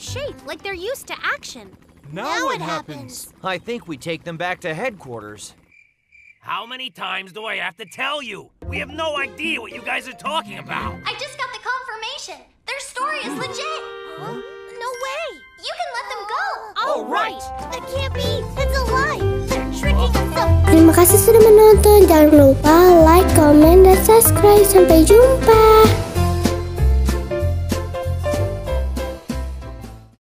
shape, like they're used to action. Now, what happens? I think we take them back to headquarters. How many times do I have to tell you? We have no idea what you guys are talking about. I just got the confirmation. Their story is legit. No way! You can let them go. All right! That can't be! It's a lie! They're tricking us! Terima kasih sudah menonton. Jangan lupa like, comment, dan subscribe. Sampai jumpa.